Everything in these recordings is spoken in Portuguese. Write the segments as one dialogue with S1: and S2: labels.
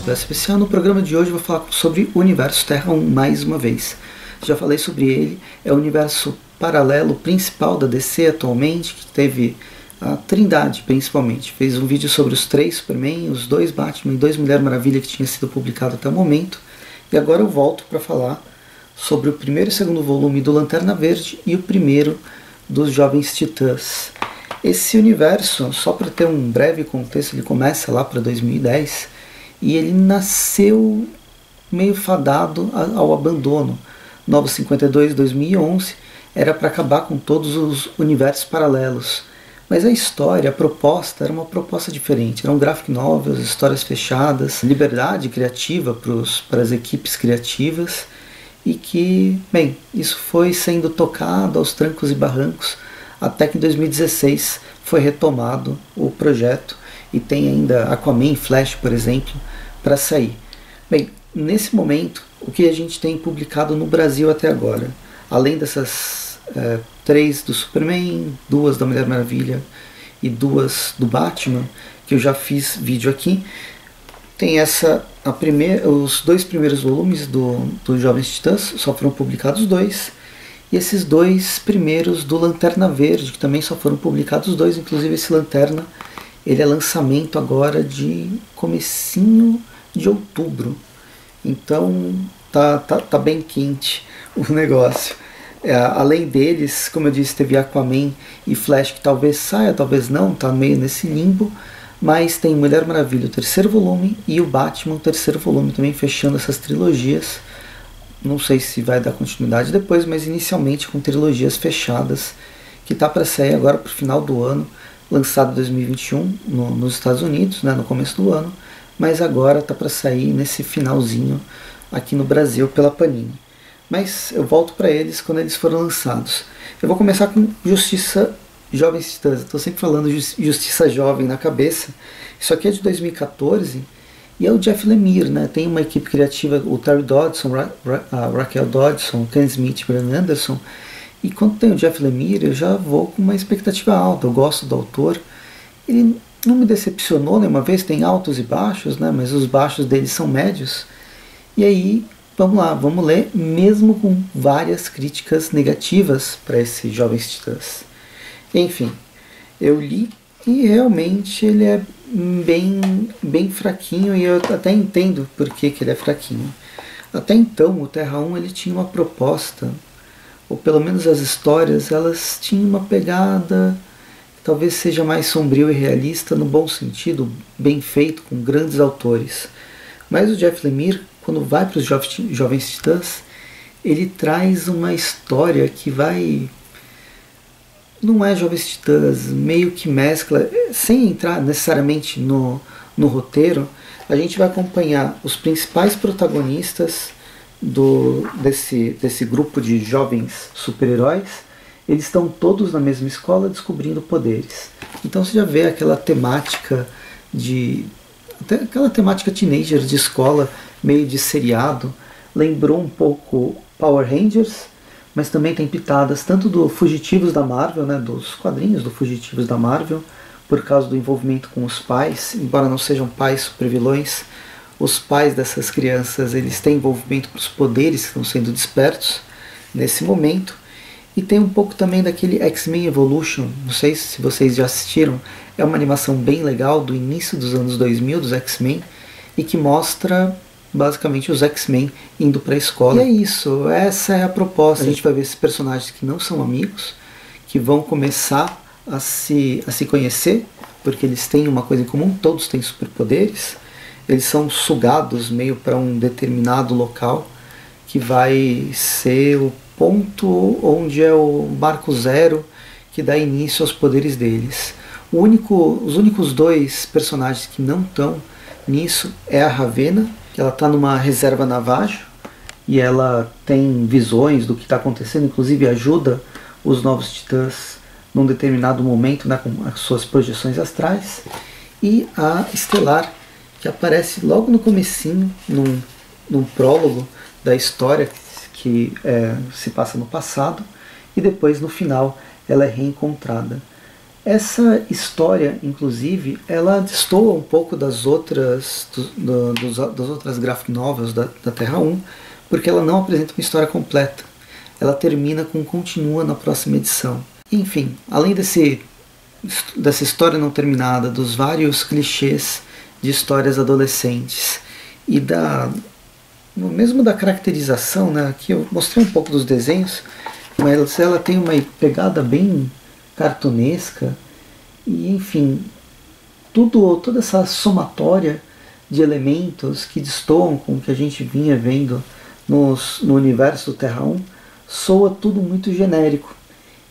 S1: do Especial. No programa de hoje eu vou falar sobre o universo Terra 1 mais uma vez. Já falei sobre ele, é o universo paralelo principal da DC atualmente, que teve a Trindade principalmente. Fez um vídeo sobre os três Superman, os dois Batman e dois Mulher Maravilha que tinha sido publicado até o momento. E agora eu volto para falar sobre o primeiro e segundo volume do Lanterna Verde e o primeiro dos Jovens Titãs. Esse universo, só para ter um breve contexto, ele começa lá para 2010 e ele nasceu meio fadado ao abandono. Novo 52 2011 era para acabar com todos os universos paralelos. Mas a história, a proposta era uma proposta diferente. Eram graphic novels, histórias fechadas, liberdade criativa para as equipes criativas e que, bem, isso foi sendo tocado aos trancos e barrancos até que em 2016 foi retomado o projeto e tem ainda Aquaman e Flash, por exemplo, para sair. Bem, nesse momento, o que a gente tem publicado no Brasil até agora, além dessas é, três do Superman, duas da Mulher Maravilha e duas do Batman, que eu já fiz vídeo aqui, tem essa a primeira, os dois primeiros volumes do, do Jovens Titãs, só foram publicados dois, e esses dois primeiros do Lanterna Verde, que também só foram publicados dois, inclusive esse Lanterna, ele é lançamento agora de comecinho de outubro. Então tá, tá, tá bem quente o negócio. É, além deles, como eu disse, teve Aquaman e Flash que talvez saia, talvez não, tá meio nesse limbo. Mas tem Mulher Maravilha, o terceiro volume, e o Batman, o terceiro volume, também fechando essas trilogias. Não sei se vai dar continuidade depois, mas inicialmente com trilogias fechadas, que está para sair agora para o final do ano, lançado em 2021 no, nos Estados Unidos, né, no começo do ano, mas agora está para sair nesse finalzinho aqui no Brasil pela Panini. Mas eu volto para eles quando eles foram lançados. Eu vou começar com Justiça Jovens Titãs. Estou sempre falando Justiça Jovem na cabeça. Isso aqui é de 2014 e é o Jeff Lemire, né? Tem uma equipe criativa, o Terry Dodson, Ra Ra a Raquel Dodson, Ken Smith, Brian Anderson. E quando tem o Jeff Lemire, eu já vou com uma expectativa alta. Eu gosto do autor. Ele não me decepcionou nenhuma vez, tem altos e baixos, né? Mas os baixos dele são médios. E aí, vamos lá, vamos ler, mesmo com várias críticas negativas para esses Jovens Titãs. Enfim, eu li e realmente ele é bem, bem fraquinho e eu até entendo por que, que ele é fraquinho. Até então, o Terra 1 ele tinha uma proposta, ou pelo menos as histórias, elas tinham uma pegada talvez seja mais sombrio e realista no bom sentido, bem feito, com grandes autores. Mas o Jeff Lemire, quando vai para os Jovens Titãs, ele traz uma história que vai não é Jovens Titãs, meio que mescla, sem entrar necessariamente no, no roteiro, a gente vai acompanhar os principais protagonistas do, desse, desse grupo de jovens super-heróis. Eles estão todos na mesma escola descobrindo poderes. Então você já vê aquela temática de. Até aquela temática teenager de escola, meio de seriado. Lembrou um pouco Power Rangers, mas também tem pitadas tanto do Fugitivos da Marvel, né, dos quadrinhos do Fugitivos da Marvel, por causa do envolvimento com os pais, embora não sejam pais supervilões, os pais dessas crianças eles têm envolvimento com os poderes que estão sendo despertos nesse momento. E tem um pouco também daquele X-Men Evolution, não sei se vocês já assistiram, é uma animação bem legal do início dos anos 2000 dos X-Men e que mostra basicamente os X-Men indo para a escola. E é isso, essa é a proposta. A gente vai ver esses personagens que não são amigos, que vão começar a se, a se conhecer, porque eles têm uma coisa em comum, todos têm superpoderes. Eles são sugados meio para um determinado local que vai ser o ponto onde é o marco zero que dá início aos poderes deles. Único, os únicos dois personagens que não estão nisso é a Ravena, que ela está numa reserva naval e ela tem visões do que está acontecendo, inclusive ajuda os novos titãs num determinado momento né, com as suas projeções astrais. E a Estelar, que aparece logo no comecinho, num, num prólogo da história que é, se passa no passado, e depois no final ela é reencontrada. Essa história, inclusive, ela destoa um pouco das outras, do, do, das outras graphic novels da, da Terra 1, porque ela não apresenta uma história completa. Ela termina com continua na próxima edição. Enfim, além desse, dessa história não terminada, dos vários clichês de histórias adolescentes e da mesmo da caracterização, né? Aqui eu mostrei um pouco dos desenhos, mas ela tem uma pegada bem cartunesca e enfim tudo toda essa somatória de elementos que destoam com o que a gente vinha vendo nos, no universo do Terra 1 soa tudo muito genérico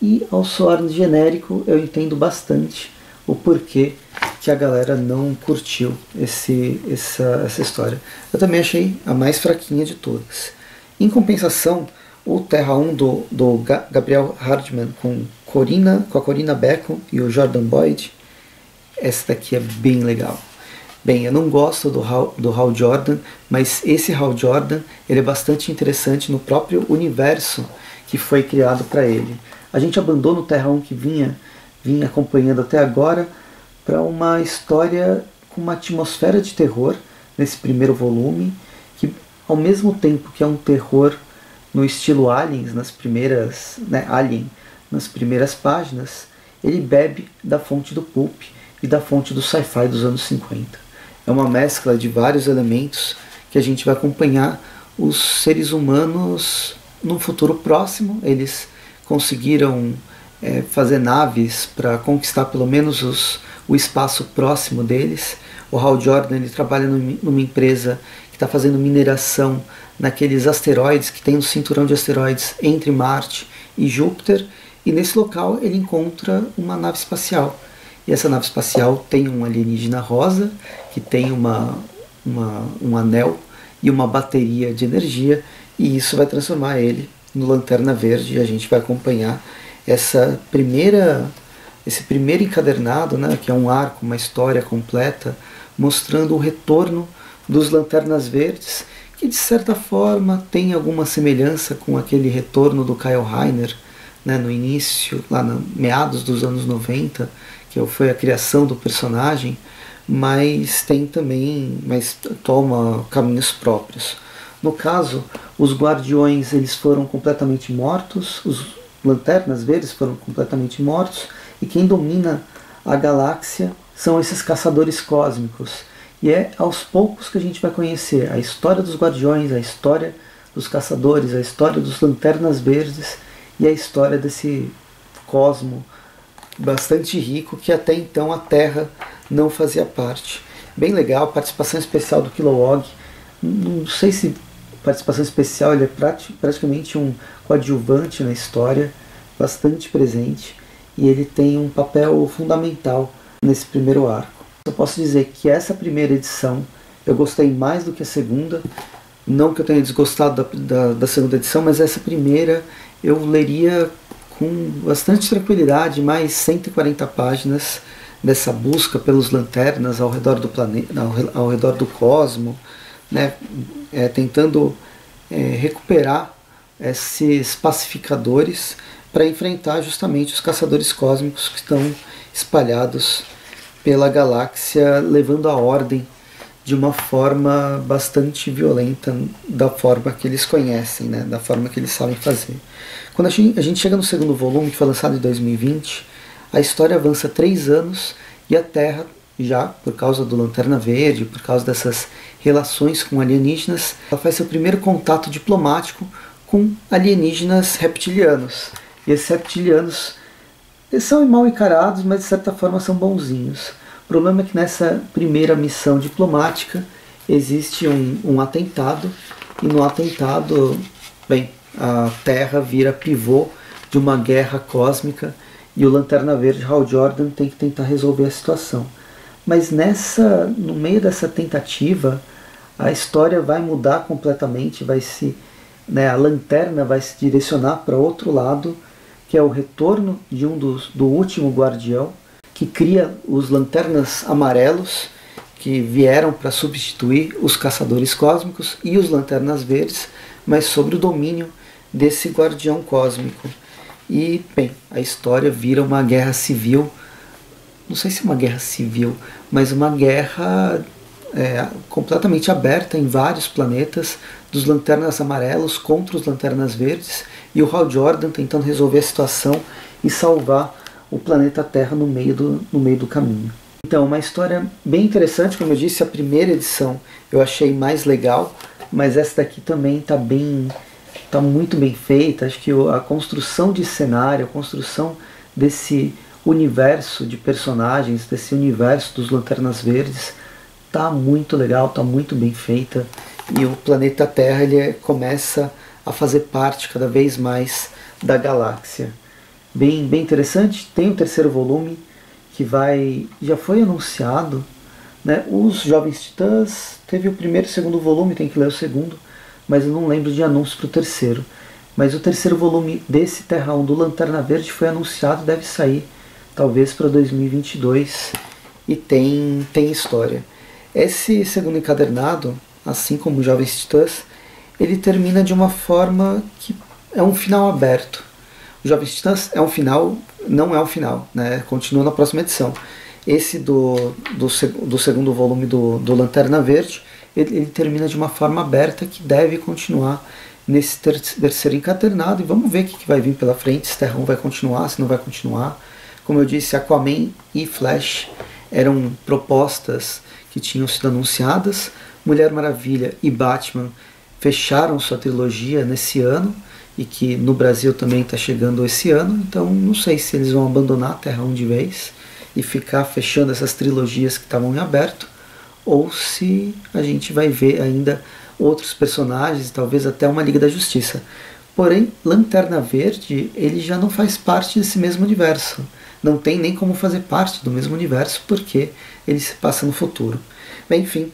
S1: e ao soar genérico eu entendo bastante o porquê que a galera não curtiu esse, essa, essa história. Eu também achei a mais fraquinha de todas. Em compensação, o Terra 1 do, do Gabriel Hardman com, Corina, com a Corina Beckham e o Jordan Boyd, essa daqui é bem legal. Bem, eu não gosto do Hal, do Hal Jordan, mas esse Hal Jordan ele é bastante interessante no próprio universo que foi criado para ele. A gente abandona o Terra 1 que vinha, vinha acompanhando até agora para uma história com uma atmosfera de terror nesse primeiro volume, que ao mesmo tempo que é um terror no estilo Aliens, nas primeiras, né, Alien, nas primeiras páginas, ele bebe da fonte do pulp e da fonte do sci-fi dos anos 50. É uma mescla de vários elementos que a gente vai acompanhar os seres humanos no futuro próximo. Eles conseguiram é, fazer naves para conquistar pelo menos os, o espaço próximo deles. O Hal Jordan ele trabalha numa empresa que está fazendo mineração naqueles asteroides que tem um cinturão de asteroides entre Marte e Júpiter, e nesse local ele encontra uma nave espacial. E essa nave espacial tem um alienígena rosa, que tem uma, uma, um anel e uma bateria de energia, e isso vai transformar ele no Lanterna Verde, e a gente vai acompanhar essa primeira esse primeiro encadernado, né, que é um arco, uma história completa, mostrando o retorno dos Lanternas Verdes que de certa forma tem alguma semelhança com aquele retorno do Kyle Rainer né, no início, lá no meados dos anos 90, que foi a criação do personagem, mas tem também, mas toma caminhos próprios. No caso, os guardiões eles foram completamente mortos, os lanternas verdes foram completamente mortos, e quem domina a galáxia são esses caçadores cósmicos e é aos poucos que a gente vai conhecer a história dos guardiões, a história dos caçadores, a história dos lanternas verdes e a história desse cosmo bastante rico que até então a Terra não fazia parte. Bem legal, participação especial do Kilowog. Não sei se participação especial, ele é praticamente um coadjuvante na história, bastante presente, e ele tem um papel fundamental nesse primeiro arco. Eu posso dizer que essa primeira edição eu gostei mais do que a segunda. Não que eu tenha desgostado da, da, da segunda edição, mas essa primeira eu leria com bastante tranquilidade, mais 140 páginas dessa busca pelos lanternas ao redor do planeta, ao, ao redor do cosmo, né, é, tentando é, recuperar esses pacificadores para enfrentar justamente os caçadores cósmicos que estão espalhados pela galáxia, levando a ordem de uma forma bastante violenta, da forma que eles conhecem, né? da forma que eles sabem fazer. Quando a gente, a gente chega no segundo volume, que foi lançado em 2020, a história avança três anos e a Terra, já por causa do Lanterna Verde, por causa dessas relações com alienígenas, ela faz seu primeiro contato diplomático com alienígenas reptilianos. E esses reptilianos eles são mal encarados, mas de certa forma são bonzinhos. O problema é que nessa primeira missão diplomática existe um, um atentado, e no atentado, bem, a Terra vira pivô de uma guerra cósmica e o Lanterna Verde Hal Jordan tem que tentar resolver a situação. Mas nessa, no meio dessa tentativa, a história vai mudar completamente, vai se, né, a lanterna vai se direcionar para outro lado que é o retorno de um dos, do último guardião, que cria os lanternas amarelos, que vieram para substituir os caçadores cósmicos e os lanternas verdes, mas sobre o domínio desse guardião cósmico. E, bem, a história vira uma guerra civil não sei se é uma guerra civil, mas uma guerra é, completamente aberta em vários planetas, dos lanternas amarelos contra os lanternas verdes, e o Hal Jordan tentando resolver a situação e salvar o planeta Terra no meio do, no meio do caminho. Então, uma história bem interessante, como eu disse, a primeira edição eu achei mais legal, mas essa daqui também está bem, tá muito bem feita. Acho que a construção de cenário, a construção desse universo de personagens, desse universo dos Lanternas Verdes, tá muito legal, tá muito bem feita e o planeta Terra ele começa a fazer parte cada vez mais da galáxia. Bem, bem interessante. Tem o terceiro volume que vai já foi anunciado, né? Os Jovens Titãs teve o primeiro e o segundo volume, tem que ler o segundo, mas eu não lembro de anúncio para o terceiro. Mas o terceiro volume desse Terra 1 do Lanterna Verde foi anunciado, deve sair talvez para 2022 e tem, tem história. Esse segundo encadernado, assim como Jovens Titãs, ele termina de uma forma que é um final aberto. O Jovens Titãs é um final, não é um final, né? continua na próxima edição. Esse do, do, do segundo volume do, do Lanterna Verde, ele, ele termina de uma forma aberta que deve continuar nesse terceiro encadernado e vamos ver o que, que vai vir pela frente, se Terrão vai continuar, se não vai continuar. Como eu disse, Aquaman e Flash eram propostas que tinham sido anunciadas. Mulher Maravilha e Batman fecharam sua trilogia nesse ano e que no Brasil também está chegando esse ano. Então não sei se eles vão abandonar a Terra 1 de vez e ficar fechando essas trilogias que estavam em aberto ou se a gente vai ver ainda outros personagens, talvez até uma Liga da Justiça. Porém, Lanterna Verde ele já não faz parte desse mesmo universo não tem nem como fazer parte do mesmo universo porque ele se passa no futuro. Bem, enfim,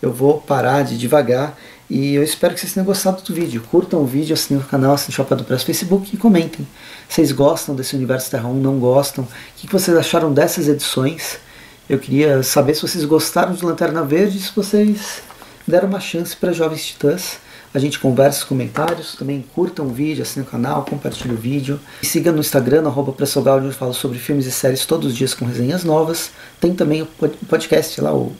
S1: eu vou parar de devagar e eu espero que vocês tenham gostado do vídeo. Curtam o vídeo, assinem o canal, assinem o Shopping do Press Facebook e comentem. Vocês gostam desse universo Terra 1, não gostam? O que vocês acharam dessas edições? Eu queria saber se vocês gostaram de Lanterna Verde e se vocês deram uma chance para Jovens Titãs. A gente conversa nos comentários, também curtam o vídeo, assinem o canal, compartilhem o vídeo. E siga no Instagram, arroba onde eu falo sobre filmes e séries todos os dias com resenhas novas. Tem também o podcast lá, o...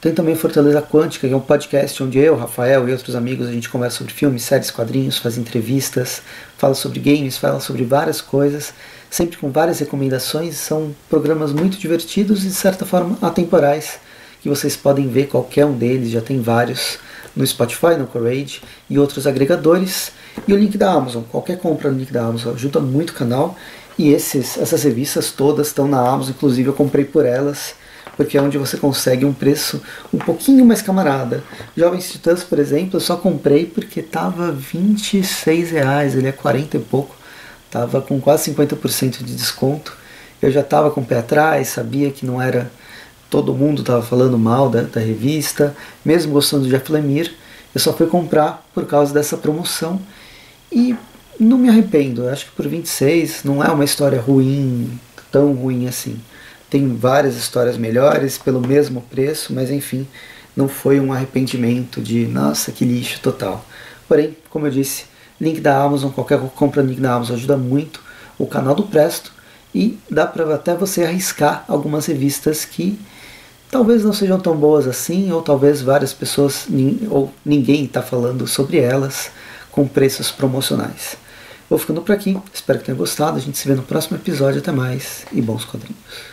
S1: Tem também Fortaleza Quântica, que é um podcast onde eu, Rafael e outros amigos a gente conversa sobre filmes, séries, quadrinhos, faz entrevistas, fala sobre games, fala sobre várias coisas, sempre com várias recomendações. São programas muito divertidos e de certa forma atemporais que vocês podem ver qualquer um deles, já tem vários no Spotify, no Courage e outros agregadores. E o link da Amazon, qualquer compra no link da Amazon ajuda muito o canal. E esses, essas revistas todas estão na Amazon, inclusive eu comprei por elas, porque é onde você consegue um preço um pouquinho mais camarada. Jovens Titãs, por exemplo, eu só comprei porque estava 26 reais, ele é 40 e pouco, estava com quase 50% de desconto. Eu já estava com o pé atrás, sabia que não era todo mundo estava falando mal da, da, revista, mesmo gostando de Jeff eu só fui comprar por causa dessa promoção e não me arrependo. Eu acho que por 26 não é uma história ruim, tão ruim assim. Tem várias histórias melhores pelo mesmo preço, mas enfim, não foi um arrependimento de nossa que lixo total. Porém, como eu disse, link da Amazon, qualquer compra no link da Amazon ajuda muito o canal do Presto e dá para até você arriscar algumas revistas que talvez não sejam tão boas assim, ou talvez várias pessoas ou ninguém está falando sobre elas com preços promocionais. Vou ficando por aqui, espero que tenha gostado. A gente se vê no próximo episódio. Até mais e bons quadrinhos.